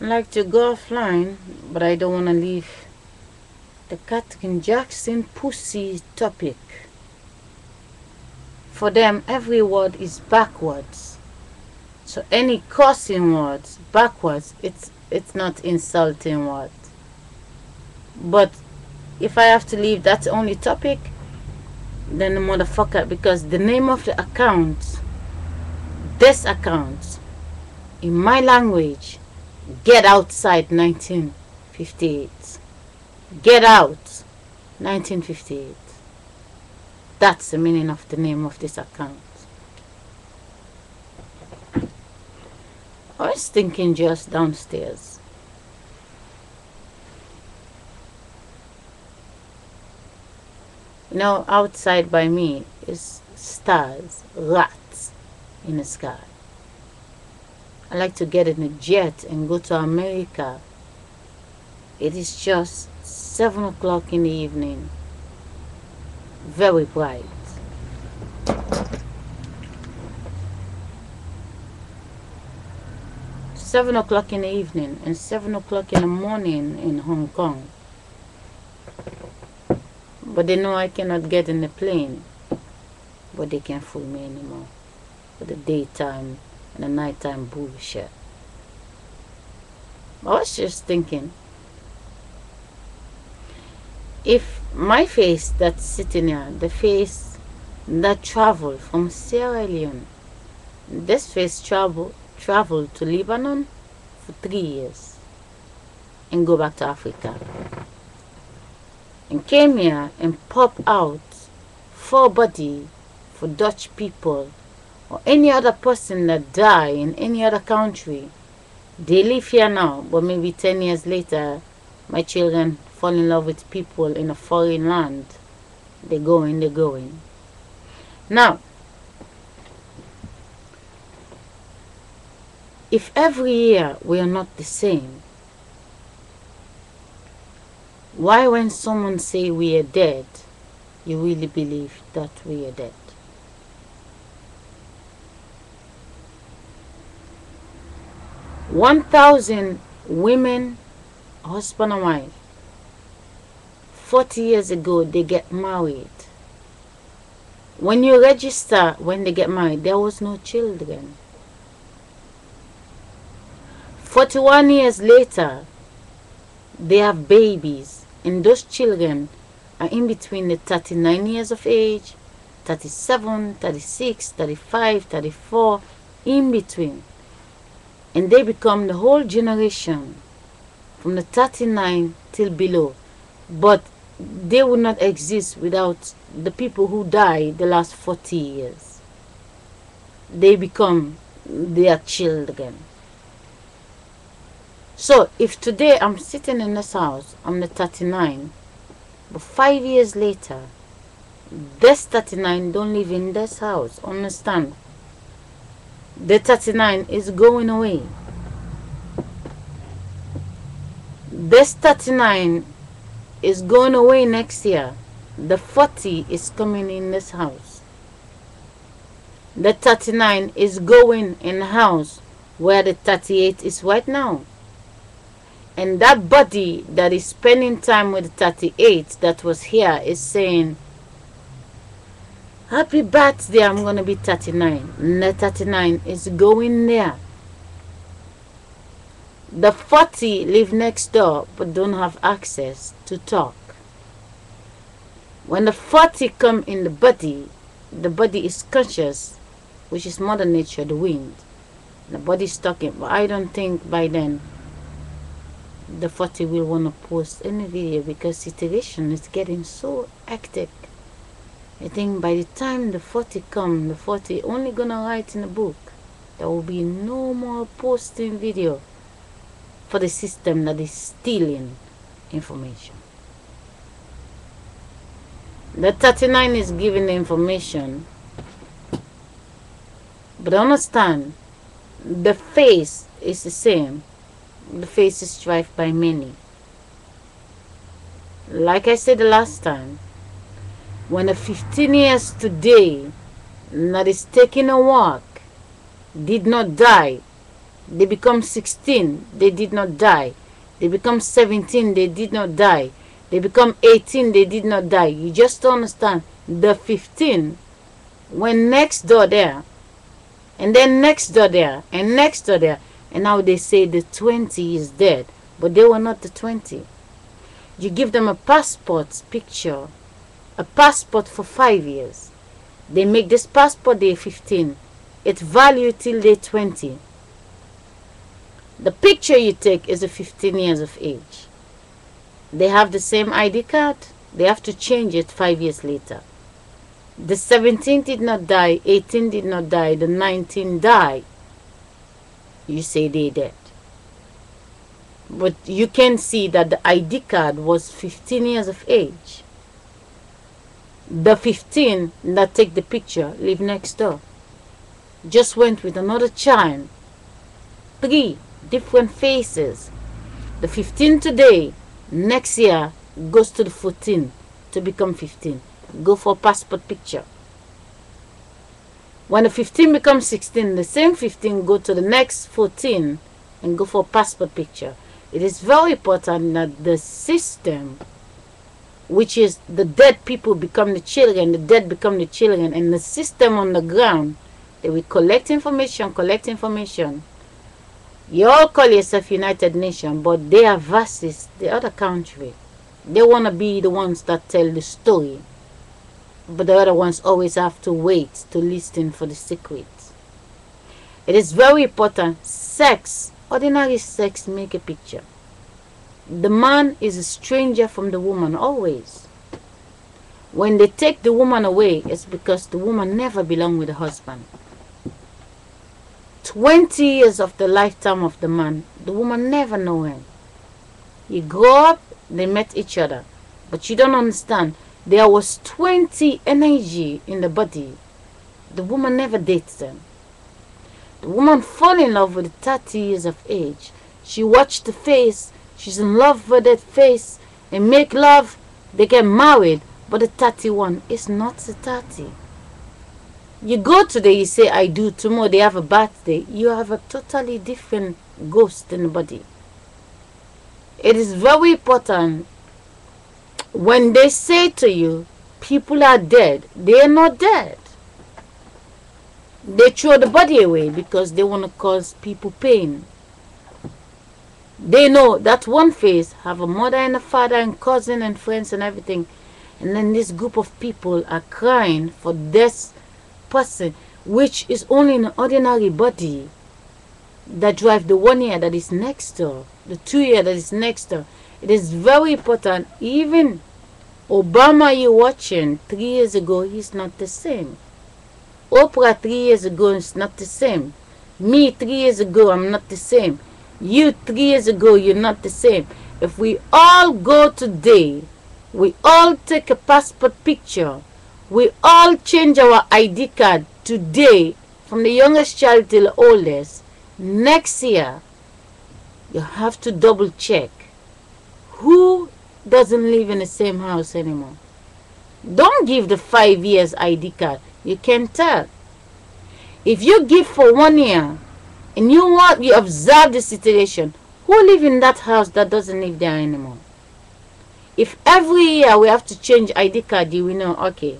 Like to go offline, but I don't want to leave the Catherine Jackson pussy topic. For them, every word is backwards. So any cursing words backwards, it's it's not insulting word. But if I have to leave that only topic, then the motherfucker because the name of the account, this account, in my language, get outside 1958. Get out 1958. That's the meaning of the name of this account. I was thinking just downstairs. You know, outside by me is stars, rats in the sky. I like to get in a jet and go to America. It is just 7 o'clock in the evening. Very bright. Seven o'clock in the evening and seven o'clock in the morning in Hong Kong. But they know I cannot get in the plane. But they can't fool me anymore. For the daytime the nighttime bullshit. I was just thinking if my face that's sitting here, the face that traveled from Sierra Leone, this face travel traveled to Lebanon for three years and go back to Africa and came here and pop out for body for Dutch people or any other person that die in any other country. They live here now, but maybe 10 years later, my children fall in love with people in a foreign land. They're going, they're going. Now, if every year we are not the same, why when someone say we are dead, you really believe that we are dead? One thousand women, husband and wife, 40 years ago they get married. When you register when they get married, there was no children. 41 years later, they have babies, and those children are in between the 39 years of age, 37, 36, 35, 34, in between. And they become the whole generation from the 39 till below. But they would not exist without the people who died the last 40 years. They become their children. So if today I'm sitting in this house, I'm the 39, but five years later, this 39 don't live in this house. Understand? The 39 is going away. This 39 is going away next year. The 40 is coming in this house. The 39 is going in the house where the 38 is right now. And that body that is spending time with the 38 that was here is saying, Happy birthday, I'm going to be 39. The 39 is going there. The 40 live next door but don't have access to talk. When the 40 come in the body, the body is conscious, which is Mother Nature, the wind. The body is talking, but I don't think by then the 40 will want to post any video because situation is getting so hectic. I think by the time the 40 come, the 40 only gonna write in the book. There will be no more posting video for the system that is stealing information. The 39 is giving the information. But understand, the face is the same. The face is strived by many. Like I said the last time, when a 15 years today that is taking a walk did not die They become 16, they did not die. They become 17, they did not die. They become 18, they did not die. You just understand. The 15 went next door there, and then next door there, and next door there. And now they say the 20 is dead, but they were not the 20. You give them a passport picture, a passport for five years. They make this passport, they're 15. It's value till they're 20. The picture you take is a 15 years of age. They have the same ID card. They have to change it five years later. The 17 did not die, 18 did not die, the 19 died. You say they dead. But you can see that the ID card was 15 years of age. The 15 that take the picture live next door. Just went with another child. Three different faces. The 15 today, next year goes to the 14 to become 15. Go for passport picture. When the 15 becomes 16, the same 15 go to the next 14 and go for passport picture. It is very important that the system, which is the dead people become the children, the dead become the children, and the system on the ground, they will collect information, collect information, you all call yourself United Nations, but they are versus the other country. They want to be the ones that tell the story. But the other ones always have to wait to listen for the secrets. It is very important. Sex, ordinary sex, make a picture. The man is a stranger from the woman always. When they take the woman away, it's because the woman never belonged with the husband. 20 years of the lifetime of the man, the woman never know him. You grow up, they met each other. But you don't understand. There was 20 energy in the body. The woman never dates them. The woman fall in love with 30 years of age. She watched the face. She's in love with that face. And make love. They get married. But the 31 is not the 30. You go today, you say, I do. Tomorrow they have a birthday. You have a totally different ghost in the body. It is very important when they say to you, people are dead, they are not dead. They throw the body away because they want to cause people pain. They know that one face have a mother and a father and cousin and friends and everything. And then this group of people are crying for this person which is only an ordinary body that drive the one year that is next door, the two year that is next door. It is very important. Even Obama you watching three years ago, he's not the same. Oprah three years ago is not the same. Me three years ago, I'm not the same. You three years ago, you're not the same. If we all go today, we all take a passport picture we all change our ID card today from the youngest child till oldest. Next year, you have to double check who doesn't live in the same house anymore. Don't give the five years ID card. You can tell. If you give for one year and you want you observe the situation, who live in that house that doesn't live there anymore? If every year we have to change ID card, you will know, okay,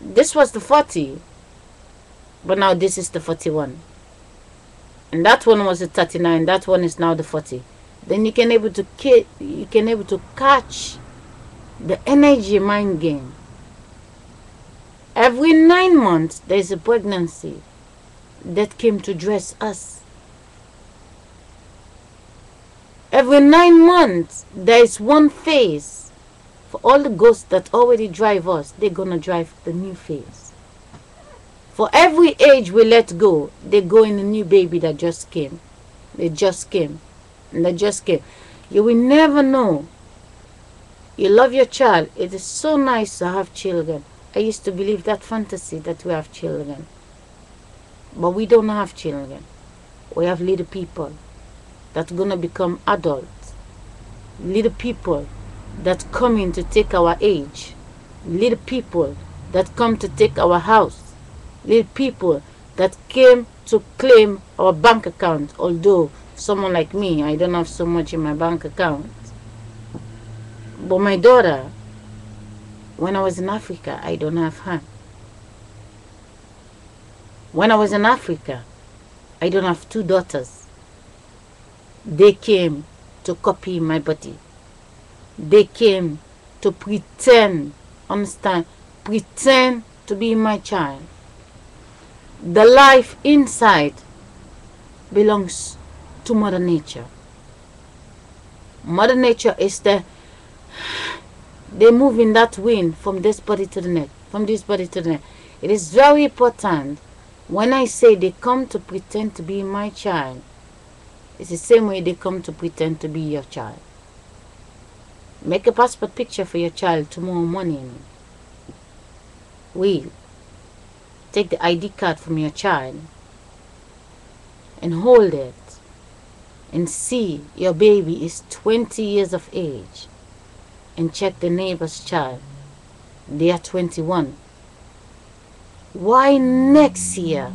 this was the 40 but now this is the 41 and that one was the 39 that one is now the 40 then you can able to you can able to catch the energy mind game. Every nine months there is a pregnancy that came to dress us every nine months there is one phase for all the ghosts that already drive us, they're to drive the new phase. For every age we let go, they go in a new baby that just came. They just came. And they just came. You will never know. You love your child. It is so nice to have children. I used to believe that fantasy that we have children. But we don't have children. We have little people that's going to become adults. Little people that come in to take our age, little people that come to take our house, little people that came to claim our bank account. Although someone like me, I don't have so much in my bank account. But my daughter, when I was in Africa, I don't have her. When I was in Africa, I don't have two daughters. They came to copy my body. They came to pretend, understand, pretend to be my child. The life inside belongs to Mother Nature. Mother Nature is the they move in that wind from this body to the next, from this body to the next. It is very important when I say they come to pretend to be my child, it's the same way they come to pretend to be your child. Make a passport picture for your child tomorrow morning. We take the ID card from your child and hold it and see your baby is 20 years of age and check the neighbor's child. They are 21. Why next year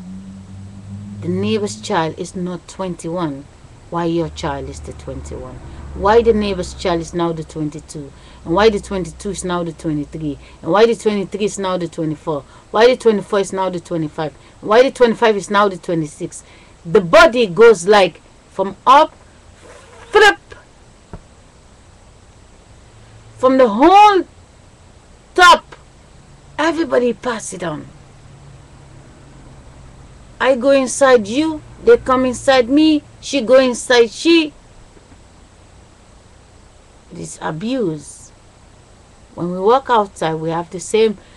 the neighbor's child is not 21? Why your child is the 21? Why the neighbor's child is now the 22? And why the 22 is now the 23? And why the 23 is now the 24? Why the 24 is now the 25? Why the 25 is now the 26? The body goes like from up, flip, from the whole top. Everybody pass it on. I go inside you, they come inside me, she go inside she. This abuse. When we walk outside, we have the same.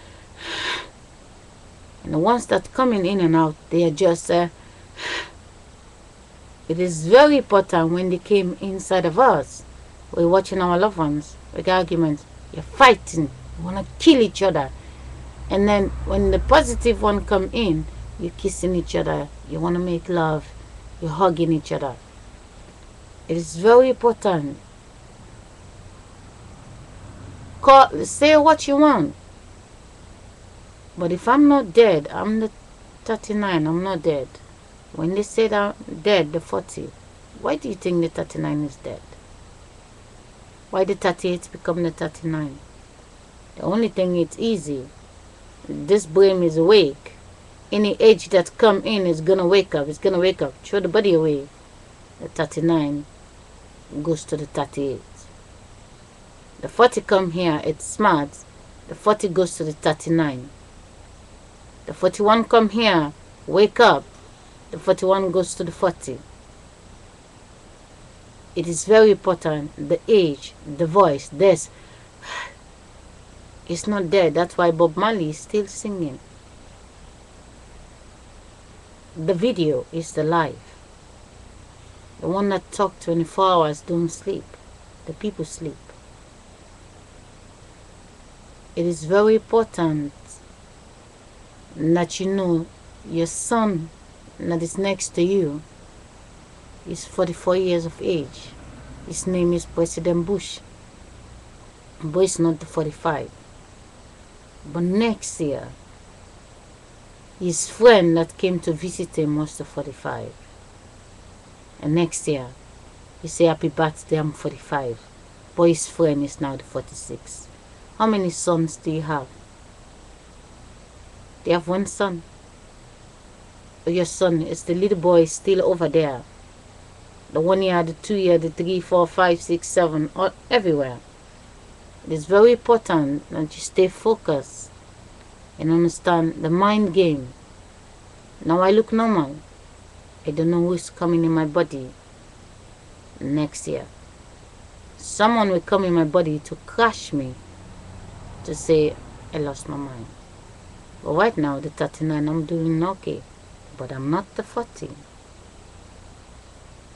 And the ones that coming in and out, they are just. Uh, it is very important when they came inside of us. We're watching our loved ones, with arguments. You're fighting. You want to kill each other. And then when the positive one come in, you're kissing each other, you want to make love, you're hugging each other. It is very important. Call, say what you want. But if I'm not dead, I'm the 39, I'm not dead. When they say that I'm dead, the 40, why do you think the 39 is dead? Why the 38 become the 39? The only thing it's easy. This brain is awake any age that come in is gonna wake up. It's gonna wake up. Throw the body away. The 39 goes to the 38. The 40 come here, it's smart. The 40 goes to the 39. The 41 come here, wake up. The 41 goes to the 40. It is very important. The age, the voice, this. It's not there. That's why Bob Marley is still singing the video is the life. The one that talk 24 hours don't sleep. The people sleep. It is very important that you know your son that is next to you is 44 years of age. His name is President Bush. But it's not the 45. But next year, his friend that came to visit him was the 45. And next year, he say happy birthday, I'm 45. But his friend is now the 46. How many sons do you have? They have one son. Your son is the little boy still over there. The one year, the two year, the three, four, five, six, seven, all, everywhere. It is very important that you stay focused and understand the mind game. Now I look normal. I don't know who's coming in my body next year. Someone will come in my body to crush me to say I lost my mind. But right now, the 39, I'm doing okay. But I'm not the 40.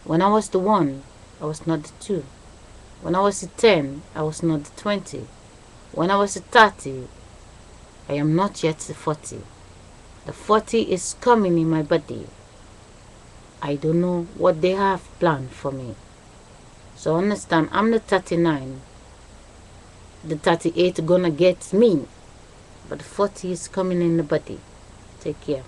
When I was the 1, I was not the 2. When I was the 10, I was not the 20. When I was the 30, I am not yet 40. The 40 is coming in my body. I don't know what they have planned for me. So understand, I'm the 39. The 38 gonna get me. But 40 is coming in the body. Take care.